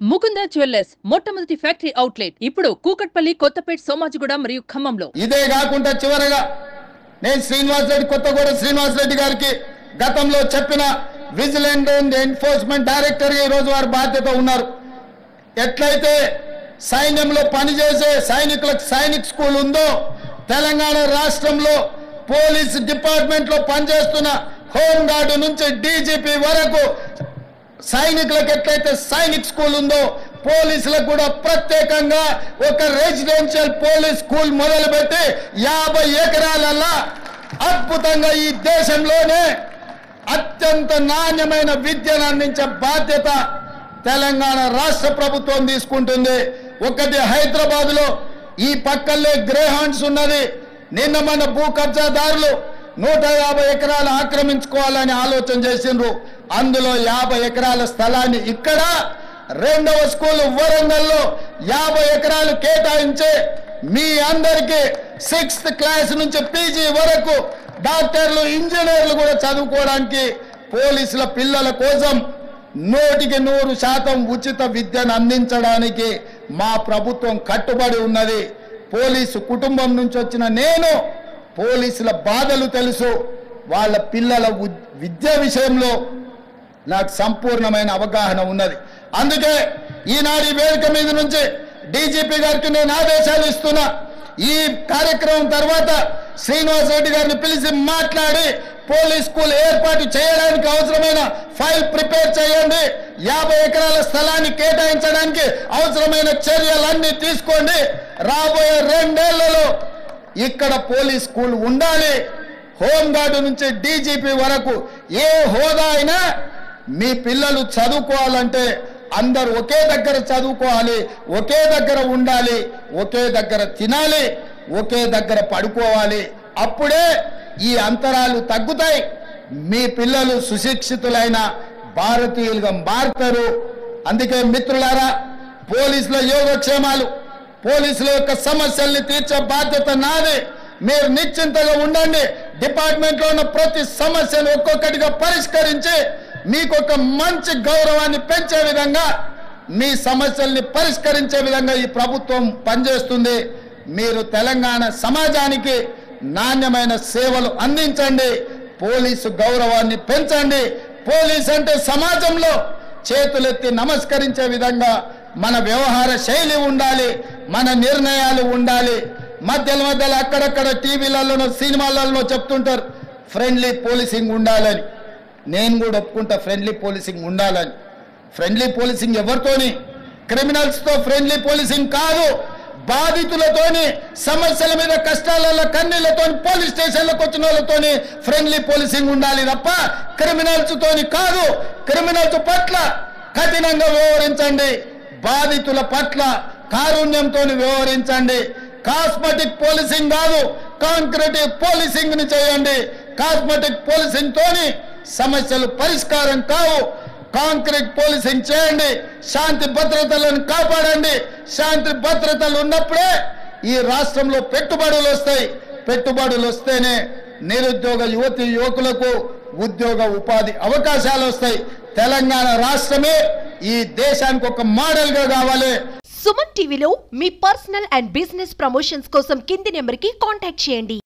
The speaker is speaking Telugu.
ముకుంద జ్యువెల్లర్స్ మొట్టమొదటి ఫ్యాక్టరీ అవుట్లెట్ ఇప్పుడు కూకట్పల్లి కొత్తపేట సోమాజిగూడ మరియు ఖమ్మంలో. ఇదే కాకుండా చివరగా నేను శ్రీనివాస్ రెడ్డి కొత్తగూడ శ్రీనివాస్ రెడ్డి గారికి గతంలో చెప్పిన విజిలెంట్ అండ్ ఎన్ఫోర్స్మెంట్ డైరెక్టర్ ఈ రోజు వారు బాధ్యత ఉన్నారు. ఎట్లయితే సైన్యంలో పనిచేసే సైనికులకు సైనిక్ స్కూల్ ఉందో తెలంగాణ రాష్ట్రంలో పోలీస్ డిపార్ట్మెంట్లో పనిచేస్తున్న హోంగార్డు నుంచి డీజీపీ వరకు సైనికులకు ఎట్లయితే సైనిక్ స్కూల్ ఉందో పోలీసులకు కూడా ప్రత్యేకంగా ఒక రెసిడెన్షియల్ పోలీస్ స్కూల్ మొదలుపెట్టి యాభై ఎకరాలల్లా అద్భుతంగా ఈ దేశంలోనే అత్యంత నాణ్యమైన విద్యను అందించే బాధ్యత తెలంగాణ రాష్ట్ర ప్రభుత్వం తీసుకుంటుంది. ఒకటి హైదరాబాద్లో ఈ పక్కల్లే గ్రేహాండ్స్ ఉన్నది. నిన్న మన భూ కబ్జాదారులు నూట యాభై ఎకరాలు ఆక్రమించుకోవాలని ఆలోచన చేసిండ్రు. అందులో యాభై ఎకరాల స్థలాన్ని ఇక్కడ రెండవ స్కూల్ వరంగల్లో యాభై ఎకరాలు కేటాయించి మీ అందరికీ సిక్స్త్ క్లాస్ నుంచి పీజీ వరకు డాక్టర్లు ఇంజనీర్లు కూడా చదువుకోవడానికి పోలీసుల పిల్లల కోసం నూటికి నూరు శాతం ఉచిత విద్యను అందించడానికి మా ప్రభుత్వం కట్టుబడి ఉన్నది. పోలీసు కుటుంబం నుంచి వచ్చిన నేను పోలీసుల బాధలు తెలుసు. వాళ్ళ పిల్లల విద్య విషయంలో నాకు సంపూర్ణమైన అవగాహన ఉన్నది. అందుకే ఈనాడు వేదిక మీద నుంచి డీజీపీ గారికి నేను ఆదేశాలు ఇస్తున్నా. ఈ కార్యక్రమం తర్వాత శ్రీనివాస్ రెడ్డి గారిని పిలిచి మాట్లాడి పోలీస్ స్కూల్ ఏర్పాటు చేయడానికి అవసరమైన ఫైల్ ప్రిపేర్ చేయండి. యాభై ఎకరాల స్థలాన్ని కేటాయించడానికి అవసరమైన చర్యలన్నీ తీసుకోండి. రాబోయే రెండేళ్ళలో ఇక్కడ పోలీస్ స్కూల్ ఉండాలి. హోంగార్డు నుంచి డీజీపీ వరకు ఏ హోదా అయినా మీ పిల్లలు చదువుకోవాలంటే అందరు ఒకే దగ్గర చదువుకోవాలి ఒకే దగ్గర ఉండాలి ఒకే దగ్గర తినాలి ఒకే దగ్గర పడుకోవాలి. అప్పుడే ఈ అంతరాలు తగ్గుతాయి. మీ పిల్లలు సుశిక్షితులైన భారతీయులుగా మారుతారు. అందుకే మిత్రులారా పోలీసుల యోగక్షేమాలు పోలీసుల యొక్క సమస్యల్ని తీర్చే బాధ్యత నాది. మీరు నిశ్చింతగా ఉండండి. డిపార్ట్మెంట్లో ఉన్న ప్రతి సమస్యను ఒక్కొక్కటిగా పరిష్కరించి మీకు ఒక మంచి గౌరవాన్ని పెంచే విధంగా మీ సమస్యల్ని పరిష్కరించే విధంగా ఈ ప్రభుత్వం పనిచేస్తుంది. మీరు తెలంగాణ సమాజానికి నాణ్యమైన సేవలు అందించండి. పోలీసు గౌరవాన్ని పెంచండి. పోలీస్ అంటే సమాజంలో చేతులెత్తి నమస్కరించే విధంగా మన వ్యవహార శైలి ఉండాలి మన నిర్ణయాలు ఉండాలి. మధ్యలో మధ్యలో అక్కడక్కడ టీవీలలోనో సినిమాలలోనో చెప్తుంటారు ఫ్రెండ్లీ పోలీసింగ్ ఉండాలని. నేను కూడా ఒప్పుకుంటా ఫ్రెండ్లీ పోలీసింగ్ ఉండాలని. ఫ్రెండ్లీ పోలీసింగ్ ఎవరితోని? క్రిమినల్స్తో ఫ్రెండ్లీ పోలీసింగ్ కాదు. బాధితులతోని సమస్యల మీద కష్టాలలో కన్నీళ్ళతో పోలీస్ స్టేషన్లకు వచ్చిన వాళ్ళతోని ఫ్రెండ్లీ పోలీసింగ్ ఉండాలి తప్ప క్రిమినల్స్ తోని కాదు. క్రిమినల్స్ పట్ల కఠినంగా వ్యవహరించండి. బాధితుల పట్ల కారుణ్యంతో వ్యవహరించండి. కాస్మెటిక్ పోలీసింగ్ కాదు కాంక్రీట్ పోలీసింగ్ని చేయండి. కాస్మెటిక్ పోలీసింగ్ తోని సమస్యలు పరిష్కారం కావు. కాంక్రీట్ పోలీసింగ్ చేయండి శాంతి భద్రతలను కాపాడండి. శాంతి భద్రతలు ఉన్నప్పుడే ఈ రాష్ట్రంలో పెట్టుబడులు వస్తాయి. పెట్టుబడులు వస్తేనే నిరుద్యోగ యువతి యువకులకు ఉద్యోగ ఉపాధి అవకాశాలు వస్తాయి. తెలంగాణ రాష్ట్రమే ఈ దేశానికి ఒక మోడల్గా కావాలి. సుమన్ టీవీలో మీ పర్సనల్ అండ్ బిజినెస్ ప్రమోషన్స్ కోసం కింది నెంబర్కి కాంటాక్ట్ చేయండి.